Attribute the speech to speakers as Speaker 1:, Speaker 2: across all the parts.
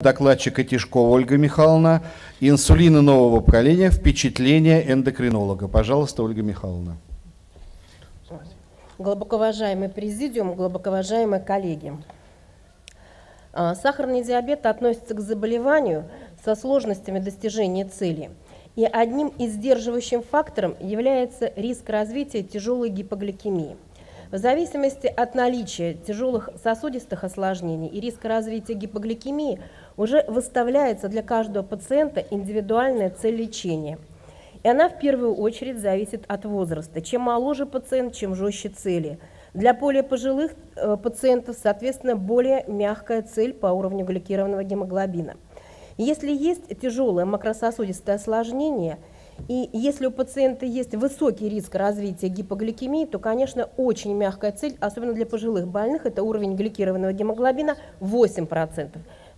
Speaker 1: Докладчик Тишкова Ольга Михайловна. Инсулины нового поколения. Впечатление эндокринолога. Пожалуйста, Ольга Михайловна.
Speaker 2: Глубоко уважаемый президиум, глубоко уважаемые коллеги. А, сахарный диабет относится к заболеванию со сложностями достижения цели. И одним из сдерживающим фактором является риск развития тяжелой гипогликемии – в зависимости от наличия тяжелых сосудистых осложнений и риска развития гипогликемии уже выставляется для каждого пациента индивидуальная цель лечения. И она в первую очередь зависит от возраста. Чем моложе пациент, чем жестче цели. Для более пожилых э, пациентов, соответственно, более мягкая цель по уровню гликированного гемоглобина. Если есть тяжелое макрососудистое осложнение – и если у пациента есть высокий риск развития гипогликемии, то, конечно, очень мягкая цель, особенно для пожилых больных, это уровень гликированного гемоглобина 8%.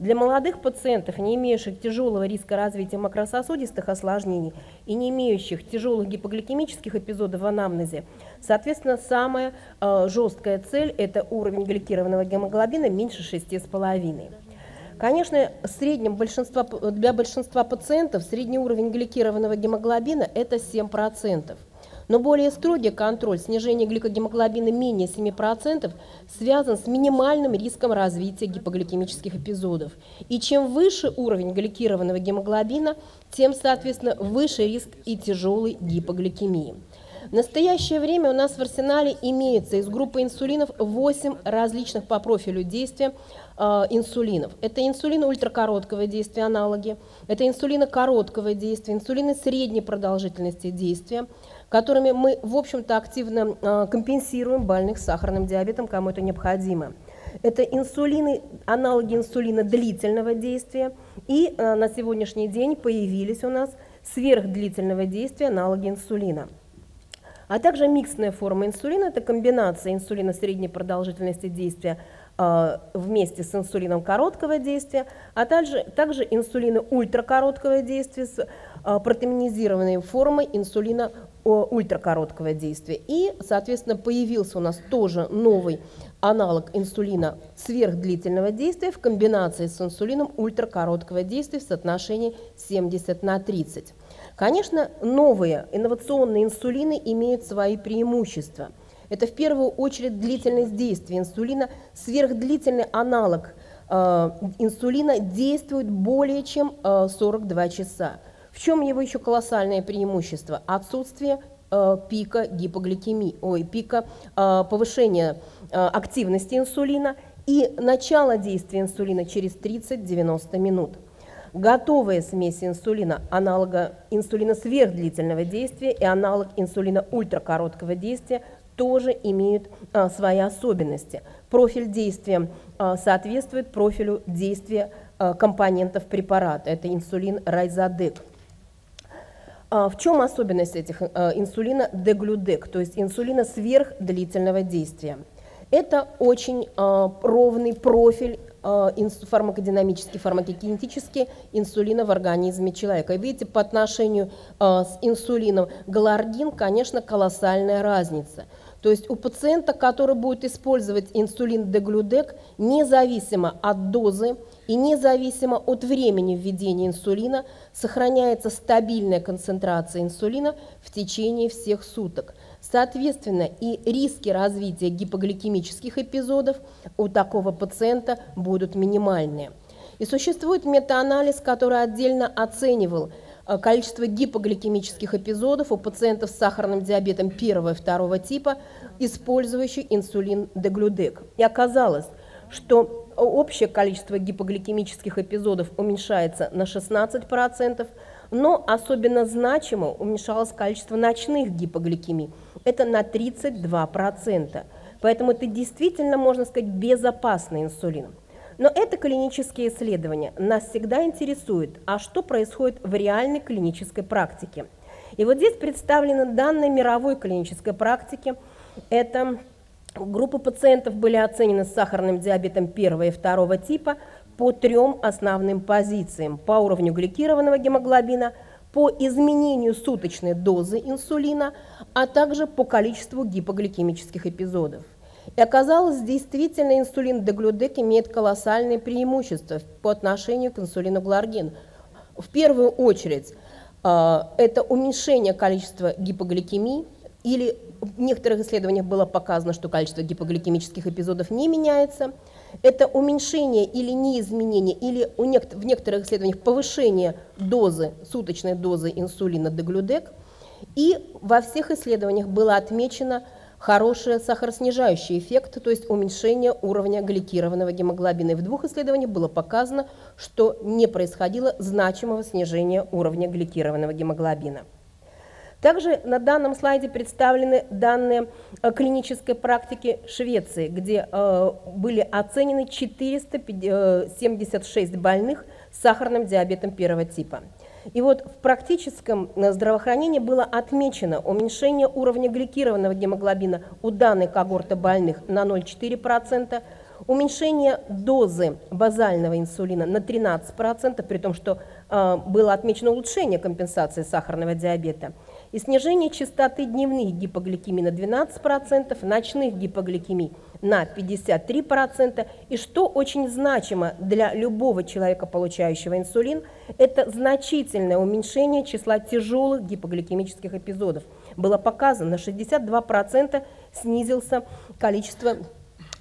Speaker 2: Для молодых пациентов, не имеющих тяжелого риска развития макрососудистых осложнений и не имеющих тяжелых гипогликемических эпизодов в анамнезе, соответственно, самая э, жесткая цель – это уровень гликированного гемоглобина меньше 6,5. Конечно, в среднем большинства, для большинства пациентов средний уровень гликированного гемоглобина – это 7%. Но более строгий контроль снижения гликогемоглобина менее 7% связан с минимальным риском развития гипогликемических эпизодов. И чем выше уровень гликированного гемоглобина, тем, соответственно, выше риск и тяжелой гипогликемии. В настоящее время у нас в арсенале имеется из группы инсулинов 8 различных по профилю действия э, инсулинов. Это инсулины ультракороткого действия, аналоги, это инсулины короткого действия, инсулины средней продолжительности действия, которыми мы, в общем-то, активно э, компенсируем больных сахарным диабетом, кому это необходимо. Это инсулины, аналоги инсулина длительного действия, и э, на сегодняшний день появились у нас сверхдлительного действия аналоги инсулина а также миксная форма инсулина, это комбинация инсулина средней продолжительности действия э, вместе с инсулином короткого действия, а также, также инсулина ультракороткого действия с э, протеинизированной формой инсулина ультракороткого действия. И, соответственно, появился у нас тоже новый аналог инсулина сверхдлительного действия в комбинации с инсулином ультракороткого действия в соотношении 70 на 30. Конечно, новые инновационные инсулины имеют свои преимущества. Это в первую очередь длительность действия инсулина. Сверхдлительный аналог э, инсулина действует более чем э, 42 часа. В чем его еще колоссальное преимущество? Отсутствие э, пика гипогликемии, ой, пика э, повышения э, активности инсулина и начало действия инсулина через 30-90 минут. Готовая смесь инсулина, аналога инсулина сверхдлительного действия и аналог инсулина ультракороткого действия тоже имеют а, свои особенности. Профиль действия а, соответствует профилю действия а, компонентов препарата. Это инсулин райзодек. А, в чем особенность этих а, инсулина деглюдек, то есть инсулина сверхдлительного действия? Это очень а, ровный профиль фармакодинамически, фармакокинетически инсулина в организме человека. И видите, по отношению э, с инсулином галаргин, конечно, колоссальная разница. То есть у пациента, который будет использовать инсулин деглюдек, независимо от дозы и независимо от времени введения инсулина, сохраняется стабильная концентрация инсулина в течение всех суток. Соответственно, и риски развития гипогликемических эпизодов у такого пациента будут минимальные. И существует метаанализ, который отдельно оценивал э, количество гипогликемических эпизодов у пациентов с сахарным диабетом первого и второго типа, использующих инсулин деглюдек. И оказалось, что общее количество гипогликемических эпизодов уменьшается на 16%, но особенно значимо уменьшалось количество ночных гипогликемий. Это на 32%. Поэтому это действительно, можно сказать, безопасный инсулин. Но это клинические исследования. Нас всегда интересует, а что происходит в реальной клинической практике. И вот здесь представлены данные мировой клинической практики. Это группы пациентов были оценены с сахарным диабетом первого и второго типа по трем основным позициям. По уровню гликированного гемоглобина, по изменению суточной дозы инсулина, а также по количеству гипогликемических эпизодов. И оказалось, действительно инсулин деглюдек имеет колоссальные преимущества по отношению к инсулину гларгин. В первую очередь, а, это уменьшение количества гипогликемии, или в некоторых исследованиях было показано, что количество гипогликемических эпизодов не меняется. Это уменьшение или неизменение, или в некоторых исследованиях повышение дозы, суточной дозы инсулина деглюдек. И во всех исследованиях было отмечено хороший сахароснижающий эффект, то есть уменьшение уровня гликированного гемоглобина. И в двух исследованиях было показано, что не происходило значимого снижения уровня гликированного гемоглобина. Также на данном слайде представлены данные клинической практики Швеции, где э, были оценены 476 больных с сахарным диабетом первого типа. И вот в практическом э, здравоохранении было отмечено уменьшение уровня гликированного гемоглобина у данной когорты больных на 0,4%, уменьшение дозы базального инсулина на 13%, при том, что э, было отмечено улучшение компенсации сахарного диабета, и снижение частоты дневных гипогликемий на 12%, ночных гипогликемий на 53%. И что очень значимо для любого человека, получающего инсулин, это значительное уменьшение числа тяжелых гипогликемических эпизодов. Было показано, на 62% снизился количество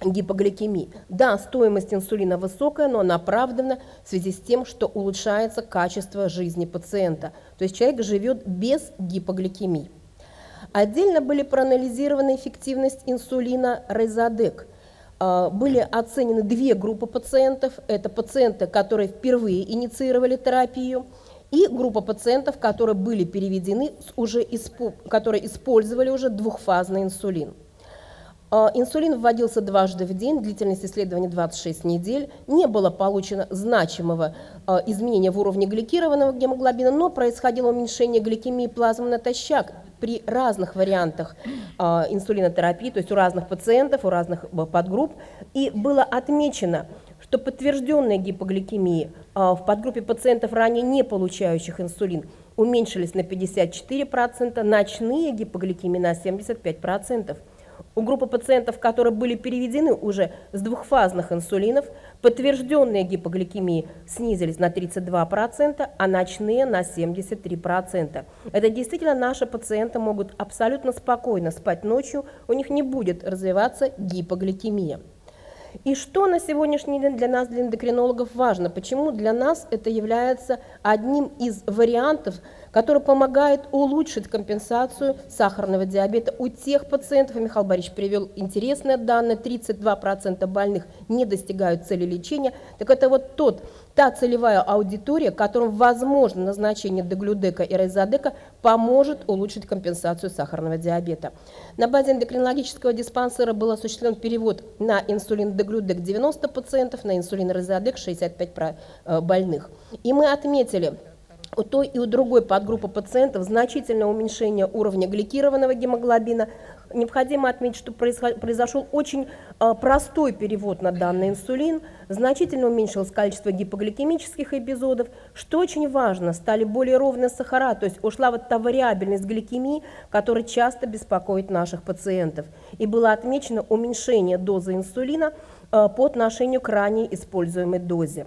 Speaker 2: гипогликемии. Да, стоимость инсулина высокая, но она оправдана в связи с тем, что улучшается качество жизни пациента. То есть человек живет без гипогликемии. Отдельно были проанализированы эффективность инсулина Резадек. А, были оценены две группы пациентов. Это пациенты, которые впервые инициировали терапию, и группа пациентов, которые были переведены, уже, которые использовали уже двухфазный инсулин. А, инсулин вводился дважды в день, длительность исследования 26 недель. Не было получено значимого а, изменения в уровне гликированного гемоглобина, но происходило уменьшение гликемии плазмы натощак при разных вариантах а, инсулинотерапии, то есть у разных пациентов, у разных подгрупп. И было отмечено, что подтвержденные гипогликемии в подгруппе пациентов, ранее не получающих инсулин, уменьшились на 54%, ночные гипогликемии на 75%. У группы пациентов, которые были переведены уже с двухфазных инсулинов, подтвержденные гипогликемии снизились на 32%, а ночные на 73%. Это действительно наши пациенты могут абсолютно спокойно спать ночью, у них не будет развиваться гипогликемия. И что на сегодняшний день для нас, для эндокринологов, важно? Почему для нас это является одним из вариантов который помогает улучшить компенсацию сахарного диабета у тех пациентов, и Михаил Борисович привел интересные данные, 32% больных не достигают цели лечения, так это вот тот, та целевая аудитория, которым возможно назначение деглюдека и рейзадека поможет улучшить компенсацию сахарного диабета. На базе эндокринологического диспансера был осуществлен перевод на инсулин деглюдек 90 пациентов, на инсулин рейзадек 65 э, больных. И мы отметили, у той и у другой подгруппы пациентов значительное уменьшение уровня гликированного гемоглобина. Необходимо отметить, что произошел очень а, простой перевод на данный инсулин, значительно уменьшилось количество гипогликемических эпизодов. Что очень важно, стали более ровные сахара, то есть ушла вот та вариабельность гликемии, которая часто беспокоит наших пациентов. И было отмечено уменьшение дозы инсулина а, по отношению к ранее используемой дозе.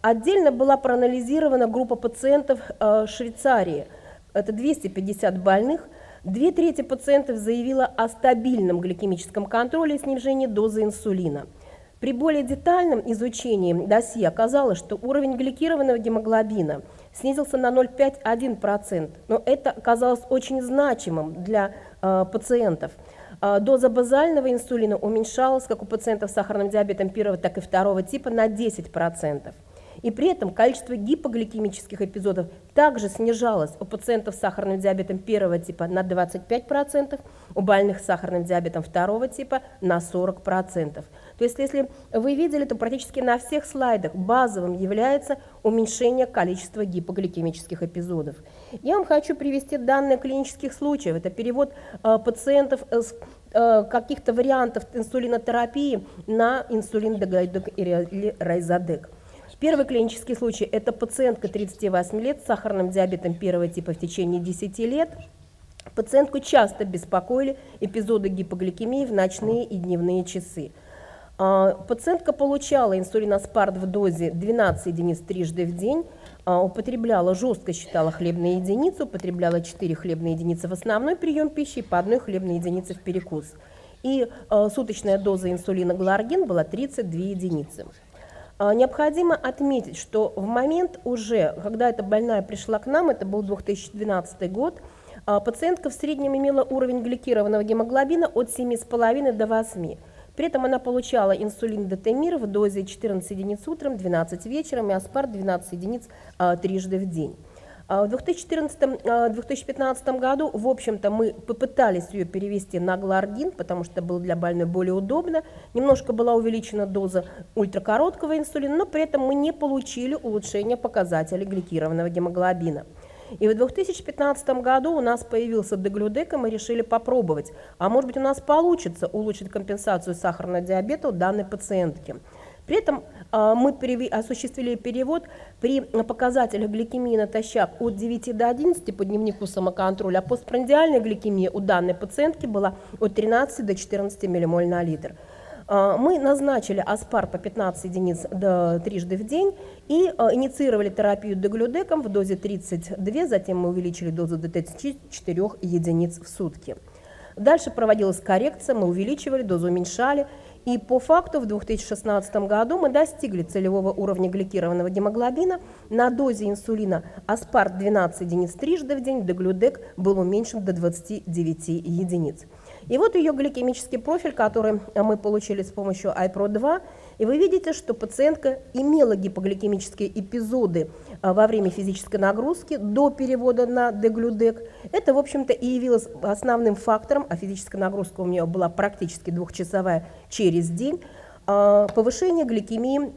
Speaker 2: Отдельно была проанализирована группа пациентов э, Швейцарии. Это 250 больных. Две трети пациентов заявила о стабильном гликемическом контроле и снижении дозы инсулина. При более детальном изучении досье оказалось, что уровень гликированного гемоглобина снизился на 0,5-1%, но это оказалось очень значимым для э, пациентов. Э, доза базального инсулина уменьшалась как у пациентов с сахарным диабетом первого, так и второго типа на 10%. И при этом количество гипогликемических эпизодов также снижалось у пациентов с сахарным диабетом первого типа на 25%, у больных с сахарным диабетом второго типа на 40%. То есть, если вы видели, то практически на всех слайдах базовым является уменьшение количества гипогликемических эпизодов. Я вам хочу привести данные клинических случаев. Это перевод э, пациентов с э, каких-то вариантов инсулинотерапии на инсулин или райзадек. Первый клинический случай – это пациентка 38 лет с сахарным диабетом первого типа в течение 10 лет. Пациентку часто беспокоили эпизоды гипогликемии в ночные и дневные часы. А, пациентка получала инсулиноспарт в дозе 12 единиц трижды в день, а, употребляла, жестко считала хлебные единицы, употребляла 4 хлебные единицы в основной прием пищи и по одной хлебной единице в перекус. И э, суточная доза инсулина гларген была 32 единицы. Э, необходимо отметить, что в момент уже, когда эта больная пришла к нам, это был 2012 год, э, пациентка в среднем имела уровень гликированного гемоглобина от 7,5 до 8. При этом она получала инсулин Детемир в дозе 14 единиц утром, 12 вечером и аспарт 12 единиц а, трижды в день. А в 2014-2015 а, году, в общем-то, мы попытались ее перевести на глардин, потому что было для больной более удобно. Немножко была увеличена доза ультракороткого инсулина, но при этом мы не получили улучшения показателей гликированного гемоглобина. И в 2015 году у нас появился деглюдек, и мы решили попробовать. А может быть у нас получится улучшить компенсацию сахарного диабета у данной пациентки. При этом мы осуществили перевод при показателях гликемии натощак от 9 до 11 по дневнику самоконтроля, а постпрандиальная гликемия у данной пациентки была от 13 до 14 ммоль на литр. А, мы назначили аспар по 15 единиц трижды в день и а, инициировали терапию деглюдеком в дозе 32, затем мы увеличили дозу до 34 единиц в сутки. Дальше проводилась коррекция, мы увеличивали, дозу уменьшали. И по факту в 2016 году мы достигли целевого уровня гликированного гемоглобина. На дозе инсулина аспарт 12 единиц трижды в день, деглюдек был уменьшен до 29 единиц. И вот ее гликемический профиль, который мы получили с помощью iPro2. И вы видите, что пациентка имела гипогликемические эпизоды а, во время физической нагрузки до перевода на деглюдек. Это, в общем-то, и явилось основным фактором, а физическая нагрузка у нее была практически двухчасовая через день, а, повышение гликемии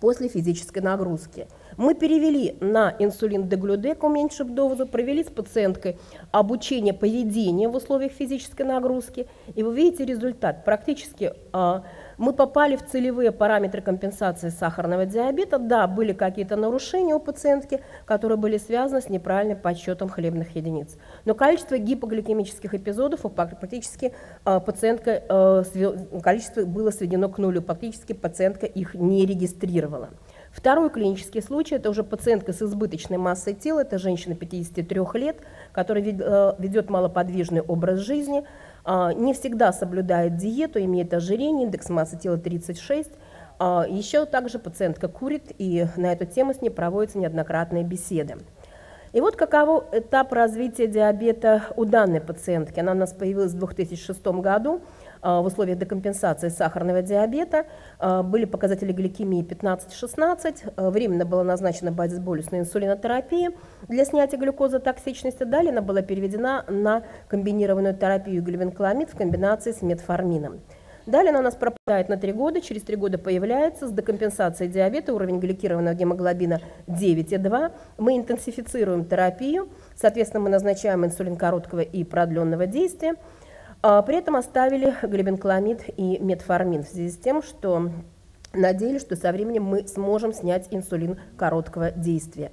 Speaker 2: после физической нагрузки. Мы перевели на инсулин деглюдек, уменьшив дозу, провели с пациенткой обучение поведения в условиях физической нагрузки. И вы видите результат. Практически а, мы попали в целевые параметры компенсации сахарного диабета. Да, были какие-то нарушения у пациентки, которые были связаны с неправильным подсчетом хлебных единиц. Но количество гипогликемических эпизодов у практически а, пациентка, а, количество было сведено к нулю. Практически пациентка их не регистрировала. Второй клинический случай – это уже пациентка с избыточной массой тела, это женщина 53 лет, которая э, ведет малоподвижный образ жизни, не всегда соблюдает диету, имеет ожирение, индекс массы тела 36. А, Еще также пациентка курит, и на эту тему с ней проводятся неоднократные беседы. И вот каково этап развития диабета у данной пациентки. Она у нас появилась в 2006 году. А, в условиях декомпенсации сахарного диабета. А, были показатели гликемии 15-16. А, временно была назначена базисболюсная инсулинотерапия для снятия глюкозотоксичности. Далее она была переведена на комбинированную терапию глювенкламид в комбинации с метформином. Далее она у нас пропадает на 3 года, через 3 года появляется с декомпенсацией диабета, уровень гликированного гемоглобина 9,2. Мы интенсифицируем терапию, соответственно, мы назначаем инсулин короткого и продленного действия. А при этом оставили глибенкламид и метформин в связи с тем, что надеялись, что со временем мы сможем снять инсулин короткого действия.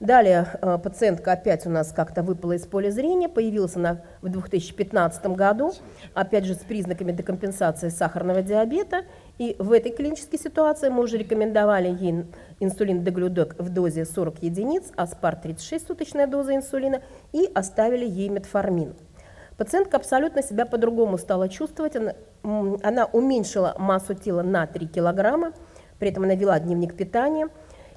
Speaker 2: Далее э, пациентка опять у нас как-то выпала из поля зрения, появилась она в 2015 году, опять же с признаками декомпенсации сахарного диабета. И в этой клинической ситуации мы уже рекомендовали ей инсулин деглюдек в дозе 40 единиц, аспар 36 суточная доза инсулина и оставили ей метформин. Пациентка абсолютно себя по-другому стала чувствовать. Она, она уменьшила массу тела на 3 килограмма, при этом она вела дневник питания.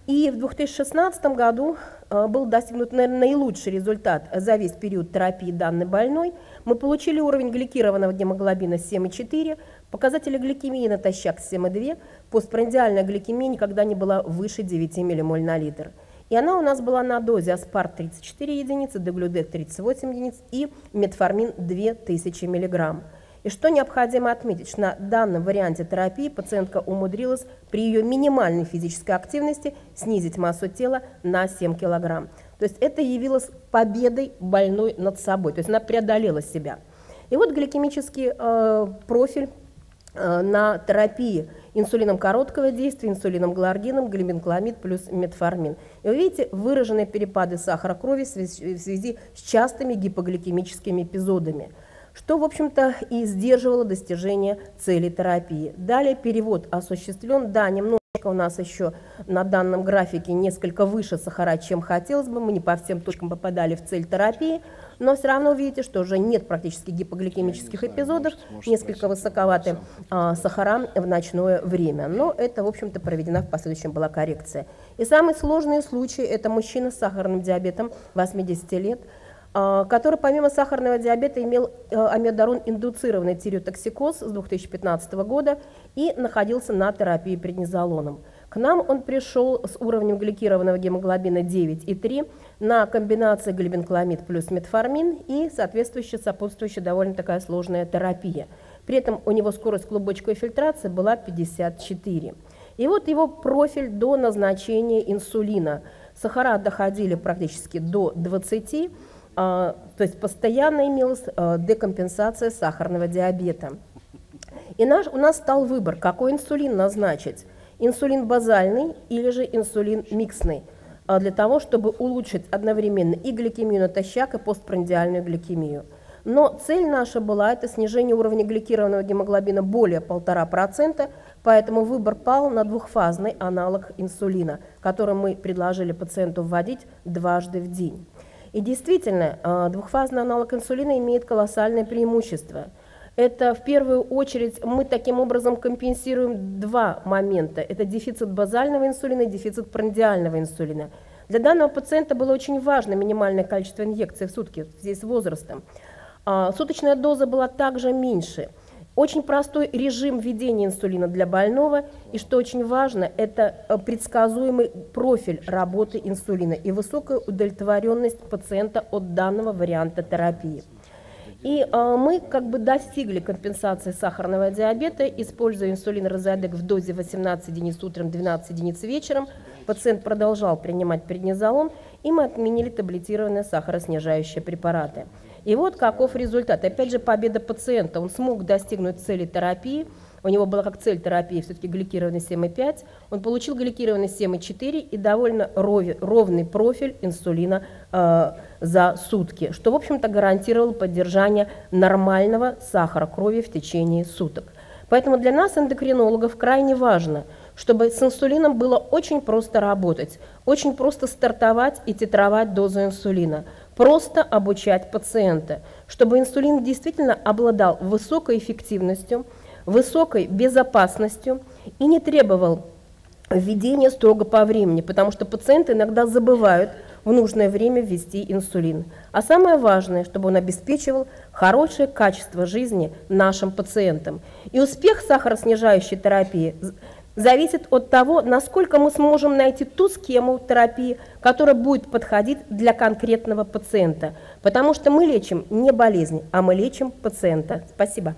Speaker 2: И в 2016 году э, был достигнут наверное, наилучший результат за весь период терапии данной больной. Мы получили уровень гликированного гемоглобина 7,4, показатели гликемии натощак 7,2, постпрандиальная гликемия никогда не была выше 9 ммоль на литр. И она у нас была на дозе аспарт 34 единицы, деглюдек 38 единиц и метформин 2000 мг. И что необходимо отметить, что на данном варианте терапии пациентка умудрилась при ее минимальной физической активности снизить массу тела на 7 кг. То есть это явилось победой больной над собой, то есть она преодолела себя. И вот гликемический э, профиль на терапии инсулином короткого действия, инсулином гларгином, глибенкламид плюс метформин. И вы видите выраженные перепады сахара крови в связи с частыми гипогликемическими эпизодами что, в общем-то, и сдерживало достижение цели терапии. Далее перевод осуществлен, да, немного у нас еще на данном графике несколько выше сахара, чем хотелось бы. Мы не по всем точкам попадали в цель терапии, но все равно видите, что уже нет практически гипогликемических эпизодов, несколько высоковаты а, сахара в ночное время. Но это, в общем-то, проведена в последующем была коррекция. И самый сложный случай – это мужчина с сахарным диабетом 80 лет, а, который помимо сахарного диабета имел а, амиодарон-индуцированный тиреотоксикоз с 2015 года и находился на терапии преднизолоном. К нам он пришел с уровнем гликированного гемоглобина 9,3 на комбинации глибенкламид плюс метформин и соответствующая, сопутствующая довольно такая сложная терапия. При этом у него скорость клубочковой фильтрации была 54. И вот его профиль до назначения инсулина. Сахара доходили практически до 20, а, то есть постоянно имелась декомпенсация сахарного диабета. И наш, у нас стал выбор, какой инсулин назначить. Инсулин базальный или же инсулин миксный, а, для того, чтобы улучшить одновременно и гликемию натощак, и постпрандиальную гликемию. Но цель наша была это снижение уровня гликированного гемоглобина более 1,5%, поэтому выбор пал на двухфазный аналог инсулина, который мы предложили пациенту вводить дважды в день. И действительно, двухфазный аналог инсулина имеет колоссальное преимущество – это в первую очередь мы таким образом компенсируем два момента. Это дефицит базального инсулина и дефицит прандиального инсулина. Для данного пациента было очень важно минимальное количество инъекций в сутки связи с возрастом. А, суточная доза была также меньше. Очень простой режим введения инсулина для больного, и что очень важно, это э, предсказуемый профиль работы инсулина и высокая удовлетворенность пациента от данного варианта терапии. И э, мы как бы достигли компенсации сахарного диабета, используя инсулин Розадек в дозе 18 единиц утром, 12 единиц вечером. Пациент продолжал принимать преднизолон, и мы отменили таблетированные сахароснижающие препараты. И вот каков результат. Опять же, победа пациента. Он смог достигнуть цели терапии – у него была как цель терапии все-таки гликированный 7,5, он получил гликированный 7,4 и довольно ровный профиль инсулина э, за сутки, что, в общем-то, гарантировало поддержание нормального сахара крови в течение суток. Поэтому для нас, эндокринологов, крайне важно, чтобы с инсулином было очень просто работать, очень просто стартовать и титровать дозу инсулина, просто обучать пациента, чтобы инсулин действительно обладал высокой эффективностью, высокой безопасностью и не требовал введения строго по времени, потому что пациенты иногда забывают в нужное время ввести инсулин. А самое важное, чтобы он обеспечивал хорошее качество жизни нашим пациентам. И успех сахароснижающей терапии зависит от того, насколько мы сможем найти ту схему терапии, которая будет подходить для конкретного пациента. Потому что мы лечим не болезнь, а мы лечим пациента. Спасибо.